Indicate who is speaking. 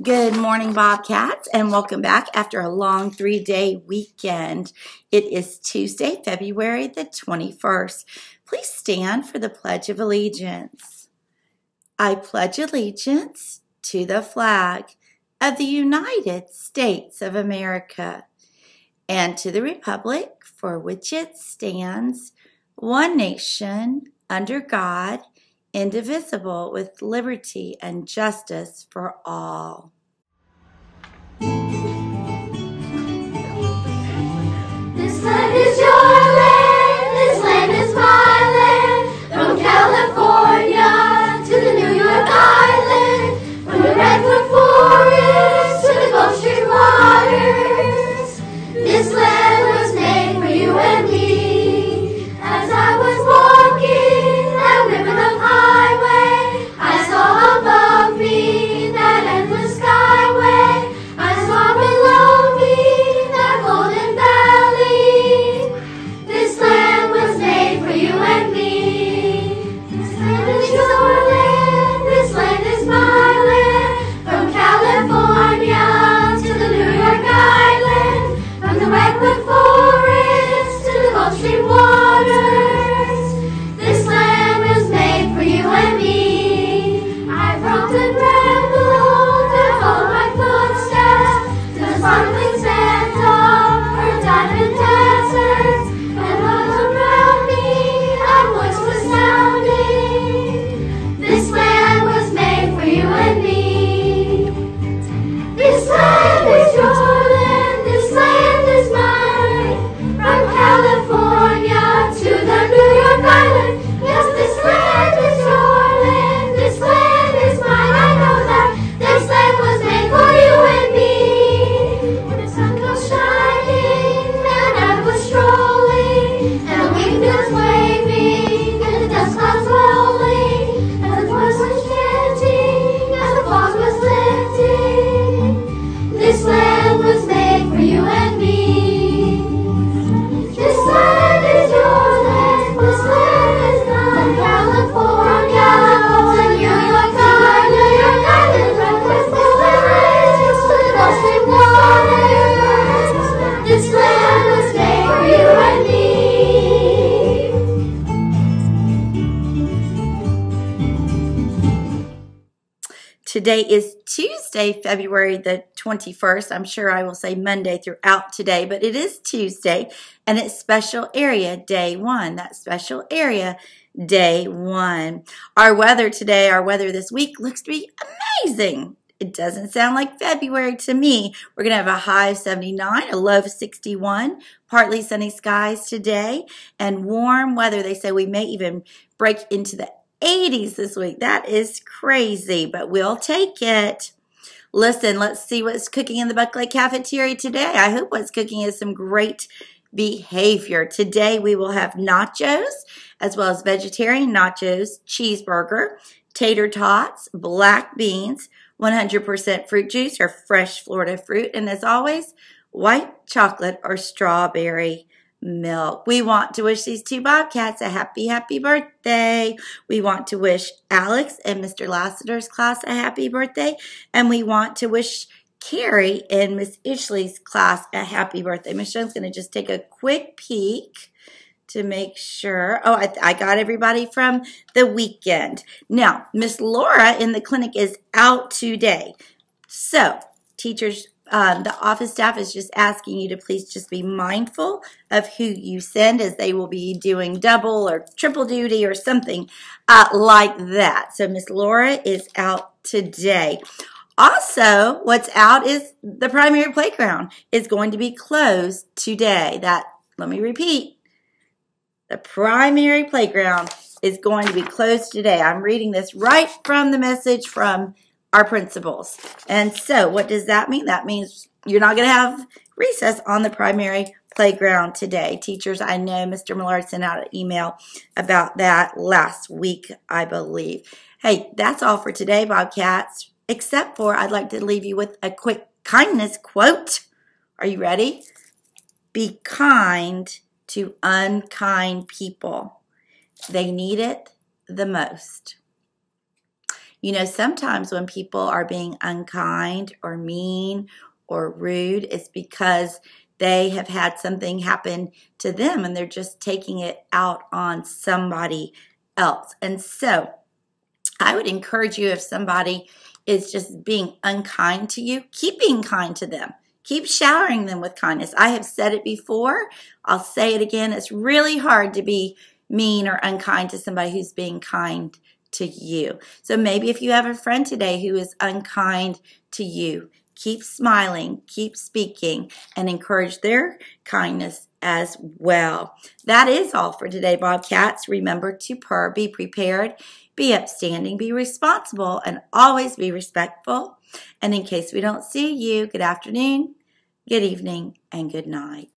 Speaker 1: Good morning, Bobcats, and welcome back after a long three day weekend. It is Tuesday, February the 21st. Please stand for the Pledge of Allegiance. I pledge allegiance to the flag of the United States of America and to the Republic for which it stands, one nation, under God indivisible, with liberty and justice for all. Today is Tuesday, February the 21st. I'm sure I will say Monday throughout today, but it is Tuesday and it's special area day one. That special area day one. Our weather today, our weather this week looks to be amazing. It doesn't sound like February to me. We're going to have a high of 79, a low of 61, partly sunny skies today, and warm weather. They say we may even break into the 80s this week. That is crazy, but we'll take it. Listen, let's see what's cooking in the Buck Lake cafeteria today. I hope what's cooking is some great behavior. Today we will have nachos as well as vegetarian nachos, cheeseburger, tater tots, black beans, 100% fruit juice or fresh Florida fruit, and as always, white chocolate or strawberry milk. We want to wish these two Bobcats a happy, happy birthday. We want to wish Alex and Mr. Lassiter's class a happy birthday. And we want to wish Carrie and Miss Ishley's class a happy birthday. Michelle's going to just take a quick peek to make sure. Oh, I, I got everybody from the weekend. Now, Miss Laura in the clinic is out today. So, teachers, um, the office staff is just asking you to please just be mindful of who you send as they will be doing double or triple duty or something uh, like that. So Miss Laura is out today. Also, what's out is the primary playground is going to be closed today. That, let me repeat, the primary playground is going to be closed today. I'm reading this right from the message from our principals. And so what does that mean? That means you're not going to have recess on the primary playground today. Teachers, I know Mr. Millard sent out an email about that last week, I believe. Hey, that's all for today, Bobcats, except for I'd like to leave you with a quick kindness quote. Are you ready? Be kind to unkind people. They need it the most. You know, sometimes when people are being unkind or mean or rude, it's because they have had something happen to them and they're just taking it out on somebody else. And so I would encourage you if somebody is just being unkind to you, keep being kind to them. Keep showering them with kindness. I have said it before. I'll say it again. It's really hard to be mean or unkind to somebody who's being kind to you. So maybe if you have a friend today who is unkind to you, keep smiling, keep speaking, and encourage their kindness as well. That is all for today, Bobcats. Remember to purr, be prepared, be upstanding, be responsible, and always be respectful. And in case we don't see you, good afternoon, good evening, and good night.